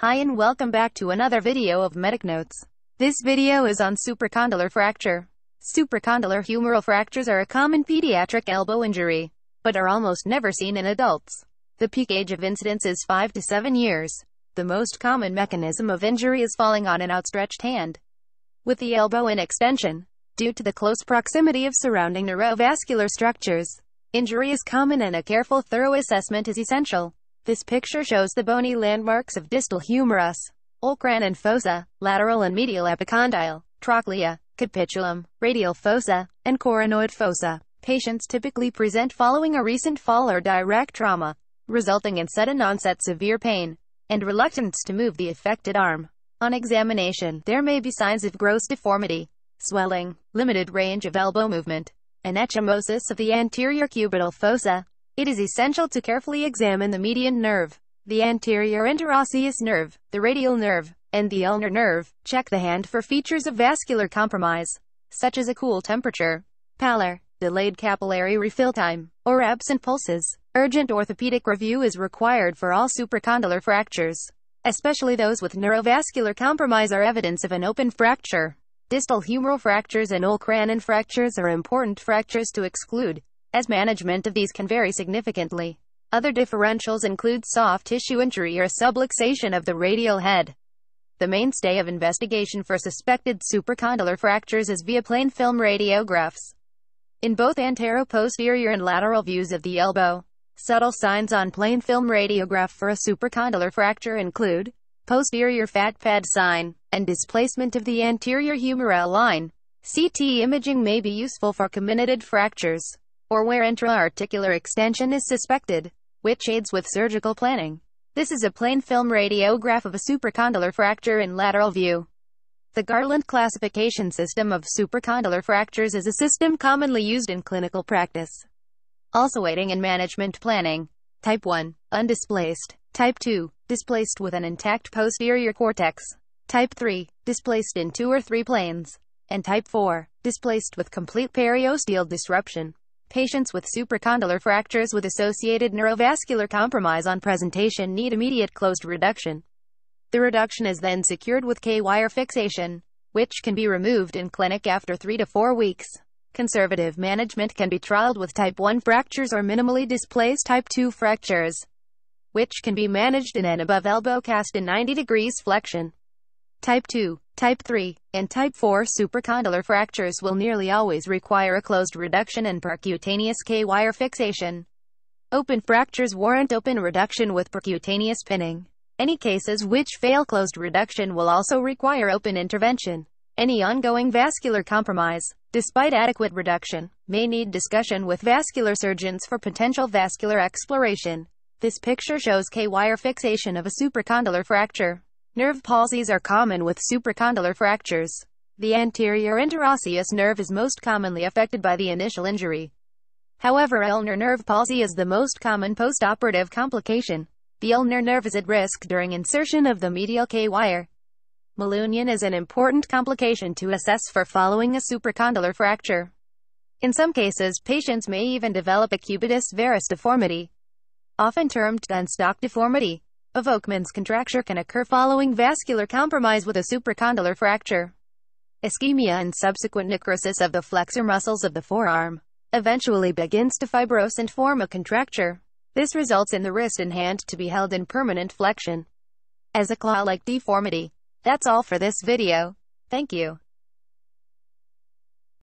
Hi and welcome back to another video of Medic Notes. This video is on supracondylar fracture. Supracondylar humeral fractures are a common pediatric elbow injury, but are almost never seen in adults. The peak age of incidence is 5 to 7 years. The most common mechanism of injury is falling on an outstretched hand. With the elbow in extension, due to the close proximity of surrounding neurovascular structures, injury is common and a careful thorough assessment is essential. This picture shows the bony landmarks of distal humerus, olecranon and fossa, lateral and medial epicondyle, trochlea, capitulum, radial fossa, and coronoid fossa. Patients typically present following a recent fall or direct trauma, resulting in sudden onset severe pain, and reluctance to move the affected arm. On examination, there may be signs of gross deformity, swelling, limited range of elbow movement, and ecchymosis of the anterior cubital fossa, it is essential to carefully examine the median nerve, the anterior interosseous nerve, the radial nerve, and the ulnar nerve. Check the hand for features of vascular compromise, such as a cool temperature, pallor, delayed capillary refill time, or absent pulses. Urgent orthopedic review is required for all supracondylar fractures, especially those with neurovascular compromise or evidence of an open fracture. Distal humeral fractures and olecranon fractures are important fractures to exclude as management of these can vary significantly. Other differentials include soft tissue injury or subluxation of the radial head. The mainstay of investigation for suspected supracondylar fractures is via plain film radiographs. In both antero-posterior and lateral views of the elbow, subtle signs on plain film radiograph for a supracondylar fracture include posterior fat pad sign, and displacement of the anterior humeral line. CT imaging may be useful for comminuted fractures or where intra-articular extension is suspected, which aids with surgical planning. This is a plain film radiograph of a supracondylar fracture in lateral view. The Gartland classification system of supracondylar fractures is a system commonly used in clinical practice. Also aiding in management planning. Type 1, undisplaced. Type 2, displaced with an intact posterior cortex. Type 3, displaced in two or three planes. And Type 4, displaced with complete periosteal disruption. Patients with supracondylar fractures with associated neurovascular compromise on presentation need immediate closed reduction. The reduction is then secured with K-wire fixation, which can be removed in clinic after 3 to 4 weeks. Conservative management can be trialed with type 1 fractures or minimally displaced type 2 fractures, which can be managed in an above elbow cast in 90 degrees flexion. Type 2, Type 3, and Type 4 supracondylar fractures will nearly always require a closed reduction and percutaneous K-wire fixation. Open fractures warrant open reduction with percutaneous pinning. Any cases which fail closed reduction will also require open intervention. Any ongoing vascular compromise, despite adequate reduction, may need discussion with vascular surgeons for potential vascular exploration. This picture shows K-wire fixation of a supracondylar fracture. Nerve palsies are common with supracondylar fractures. The anterior interosseous nerve is most commonly affected by the initial injury. However, ulnar nerve palsy is the most common postoperative complication. The ulnar nerve is at risk during insertion of the medial K-wire. Malunion is an important complication to assess for following a supracondylar fracture. In some cases, patients may even develop a cubitus varus deformity, often termed gunstock deformity. A Volkmann's contracture can occur following vascular compromise with a supracondylar fracture. Ischemia and subsequent necrosis of the flexor muscles of the forearm eventually begins to fibrose and form a contracture. This results in the wrist and hand to be held in permanent flexion as a claw-like deformity. That's all for this video. Thank you.